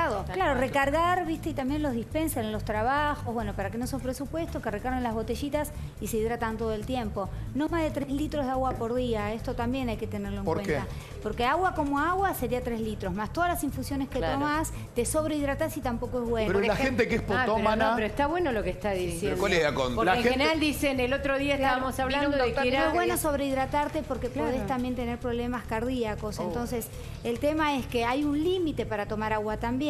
acumulado. Claro, recargar, viste, y también los dispensan en los trabajos, bueno, para que no son presupuestos, que recarguen las botellitas y se hidratan todo el tiempo. No más de 3 litros de agua por día, esto también hay que tenerlo en ¿Por cuenta. qué? Porque agua como agua sería 3 litros, más todas las infusiones que Claro. tomás, te sobrehidratas y tampoco es bueno. Pero la gente que es Ah, pero potómana... no, pero está bueno lo que está diciendo. ¿Cuál es la contra? Porque La en gente- general dicen, el otro día estábamos hablando de que era... es bueno sobrehidratarte porque Claro. podés también tener problemas cardíacos. Oh. Entonces, el tema es que hay un límite para tomar agua también.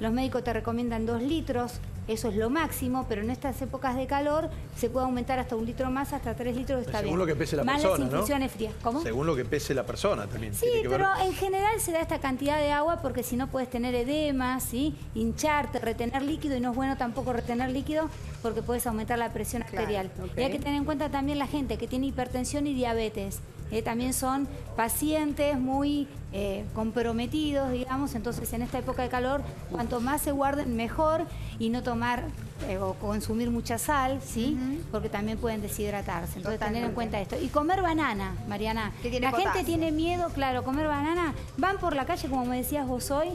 Los médicos te recomiendan dos litros, eso es lo máximo, pero en estas épocas de calor se puede aumentar hasta un litro más, hasta tres litros está Según bien. lo que pese la más persona, las ¿no? infusiones frías. ¿Cómo? Según lo que pese la persona también. Sí, tiene que ver- pero en general se da esta cantidad de agua porque si no puedes tener edema, ¿sí? hincharte, retener líquido y no es bueno tampoco retener líquido porque puedes aumentar la presión Claro, arterial. Y hay que tener en cuenta también la gente que tiene hipertensión y diabetes. eh, también son pacientes muy eh, comprometidos, digamos, entonces en esta época de calor, cuanto más se guarden, mejor y no tomar eh, o consumir mucha sal, ¿sí? Porque también pueden deshidratarse. Entonces tener en cuenta esto. Y comer banana, Mariana. La gente tiene miedo, claro, comer banana. Van por la calle, como me decías vos hoy.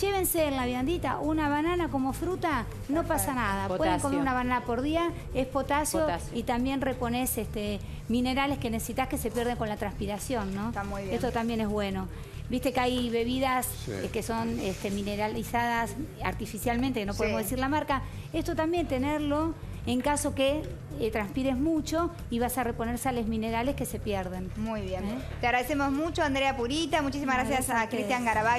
Llévense en la viandita una banana como fruta, no pasa nada. Pueden comer una banana por día, es potasio, Potasio. y también repones este, minerales que necesitas que se pierden con la transpiración, ¿no? Está muy bien. Esto también es bueno. Viste que hay bebidas Sí. eh, que son este, mineralizadas artificialmente, que no podemos Sí. decir la marca. Esto también tenerlo en caso que eh, transpires mucho y vas a reponer sales minerales que se pierden. Muy bien. ¿Eh? Te agradecemos mucho, Andrea Purita. Muchísimas gracias gracias a a Cristian. Garabal.